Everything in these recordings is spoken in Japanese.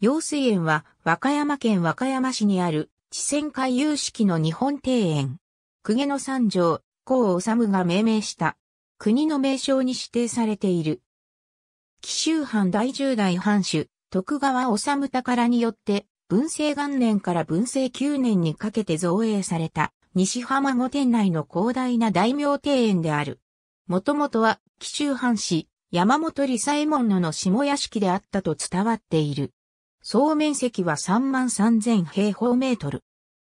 用水園は和歌山県和歌山市にある地泉回遊式の日本庭園。公家の三条、高治が命名した国の名称に指定されている。紀州藩第十代藩主、徳川治宝によって文政元年から文政九年にかけて造営された西浜御殿内の広大な大名庭園である。もともとは紀州藩士山本理左衛門のの下屋敷であったと伝わっている。総面積は3万3000平方メートル。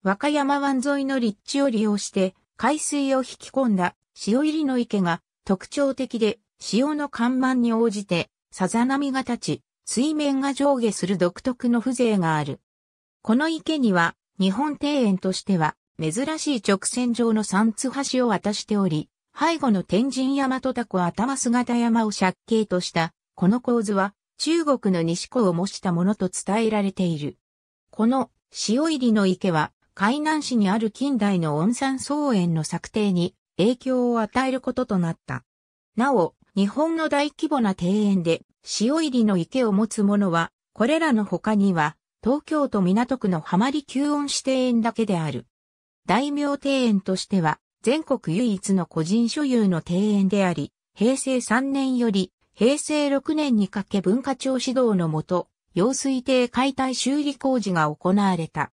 和歌山湾沿いの立地を利用して海水を引き込んだ潮入りの池が特徴的で潮の干満に応じてさざ波が立ち水面が上下する独特の風情がある。この池には日本庭園としては珍しい直線上の三津橋を渡しており、背後の天神山とタコ頭姿山を借景としたこの構図は中国の西湖を模したものと伝えられている。この潮入りの池は海南市にある近代の温山草園の策定に影響を与えることとなった。なお、日本の大規模な庭園で潮入りの池を持つものは、これらの他には、東京都港区の浜離旧温指定園だけである。大名庭園としては、全国唯一の個人所有の庭園であり、平成3年より平成6年にかけ文化庁指導のもと、用水亭解体修理工事が行われた。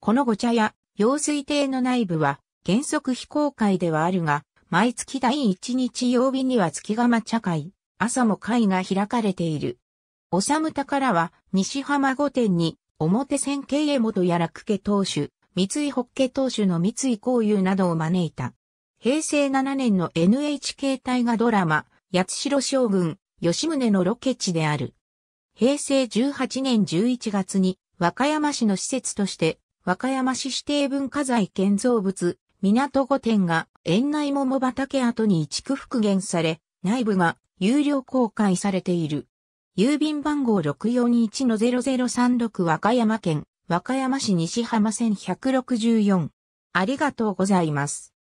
この御茶や用水亭の内部は原則非公開ではあるが、毎月第1日曜日には月釜茶会、朝も会が開かれている。おさむたからは西浜御殿に表線経営元や楽家当主、三井ホッケ当主の三井交友などを招いた。平成7年の NHK 大河ドラマ、八代将軍、吉宗のロケ地である。平成18年11月に和歌山市の施設として和歌山市指定文化財建造物港御殿が園内桃畑跡に移築復元され内部が有料公開されている。郵便番号641-0036和歌山県和歌山市西浜線164ありがとうございます。